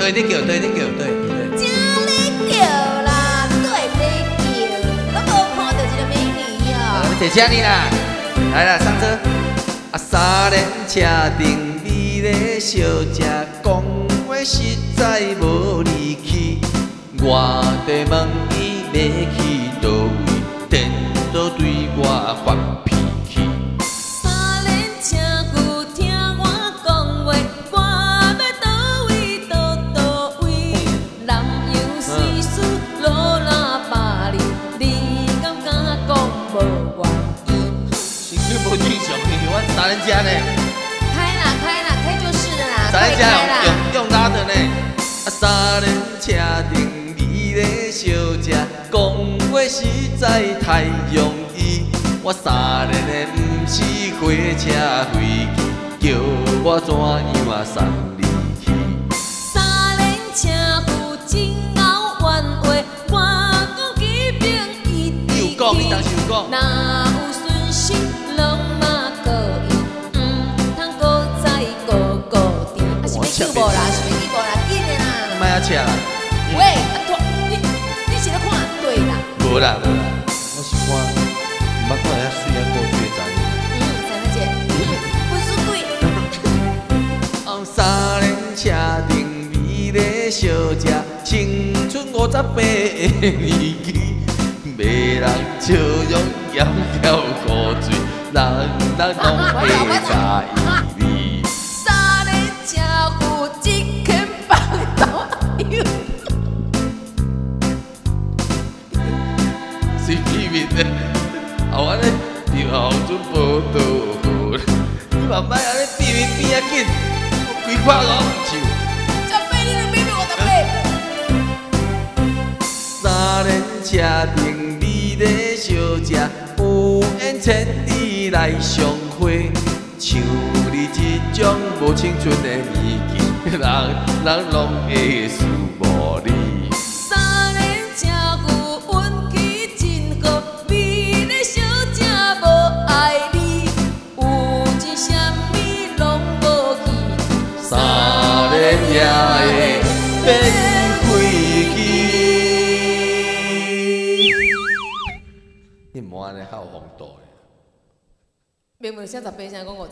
对你叫，对你叫，对对。叫你叫啦，对你叫，都无看到一个美女啊，哦。你坐车你啦，来啦，上车。啊，三轮车顶美丽小姐讲话实在无理气，我地问伊要去倒位，颠倒对我发无愿意？身躯无正常，因为我三轮车呢，开啦开啦，开就是的啦，三轮车快开啦！用用拉的呢。啊，三轮车顶美丽小姐讲话实在太容易，我三轮的不是火车飞机，叫我怎样啊送啦？是要去无啦？紧的啦！莫啊车啦，喂，啊拖，你你是咧看对啦？无啦无啦，我是看，毋捌看遐水啊过水的站。嗯，陈小姐，嗯，不是对。哦，三轮车顶美丽小姐，青春五十八的年纪，笑容咸条古嘴，人人拢会介意。三轮车夫一肯放倒油。水秘密的，啊我咧刘后准报道好，你慢慢安尼秘密变啊紧，我规块我唔手。这杯你的秘密我的杯。三轮车顶美有缘千里来相会。像你这种无青春的年纪，人人拢会思慕你。三轮车夫运气真好，美丽小爱你，有你莫安尼好风度的。明明写十八声讲我。